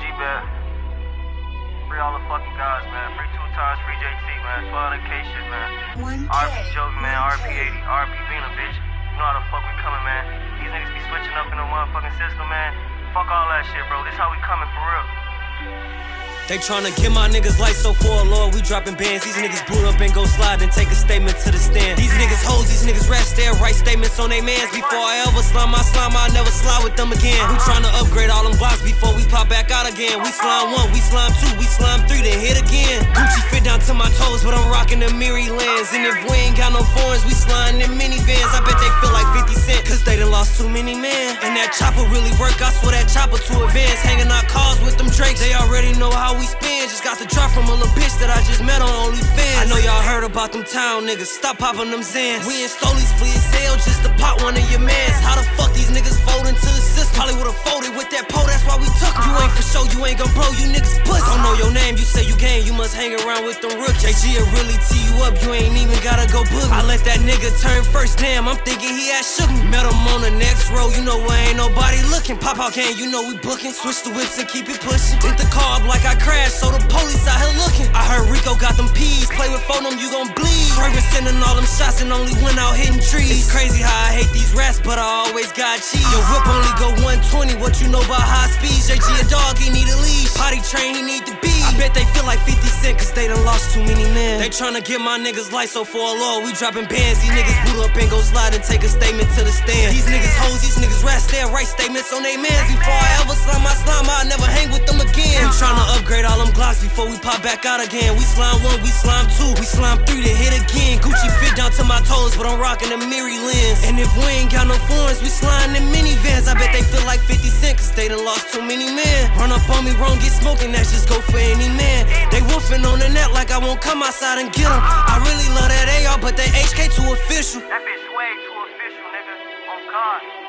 G bet. Free all the fucking guys, man. Free two times, free JT, man. 12 K shit, man. RP Jovi, man. RP 80, RP Vina, bitch. You know how the fuck we coming, man. These niggas be switching up in the motherfucking system, man. Fuck all that shit, bro. This how we coming for real. They tryna get my niggas lights so for a Lord, we dropping bands. These niggas boot up and go slide and take a statement to the stand. These niggas hoes, these niggas rest there, write statements on they mans. Before I ever slime my slime, I'll never slide with them again. We tryna upgrade all them blocks before we pop back out again. We slime one, we slime two, we slime three, then hit again. Gucci fit down to my toes, but I'm rocking the Miri lands. And if we ain't got no foreigns, we slime in minivans. I bet they feel like 50 Cent, cause they done lost too many men. That chopper really work, I swear that chopper to advance. Hanging out cars with them Drakes, they already know how we spin. Just got the drop from a little bitch that I just met on OnlyFans. I know y'all heard about them town niggas, stop popping them Xans. We in Stolies fleeing sale just to pop one of your mans. How the fuck these niggas fold into the system? Probably would've folded with that pole, that's why we took. You ain't for ain't gon' blow, you niggas pussy. Don't know your name, you say you gang, you must hang around with them rookies. JG will really tee you up, you ain't even gotta go boogie. I let that nigga turn first, damn, I'm thinking he had shook me. Met him on the next row, you know where ain't nobody looking. Pop out gang, you know we booking. Switch the whips and keep it pushing. Hit the car like I crashed, so the police out here looking. I heard Play with phone you gon' bleed. Swerving, sending all them shots and only went out hitting trees. It's crazy how I hate these rats, but I always got cheese. Your whip only go 120, what you know about high speeds? JG a dog, he need a leash. Potty train, he need to be. I bet they like 50 Cent, cause they done lost too many men. They tryna get my niggas light, so for a law, we dropping bands. These niggas boot up and go slide and take a statement to the stand. These niggas hoes, these niggas rats, they write statements on they mans. Before I ever slime my slime, I never hang with them again. We tryna upgrade all them glocks before we pop back out again. We slime one, we slime two, we slime three to hit again. Gucci fit down to my toes, but I'm rocking a Miri lens. And if we ain't got no foreigns, we slime in minivans. I bet they feel like 50 Cent, cause they done lost too many men. Run up on me wrong, get smoking, that's just go for any man. They woofing on the net like I won't come outside and get them. I really love that AR, but they HK too official. That bitch way too official, nigga. On God.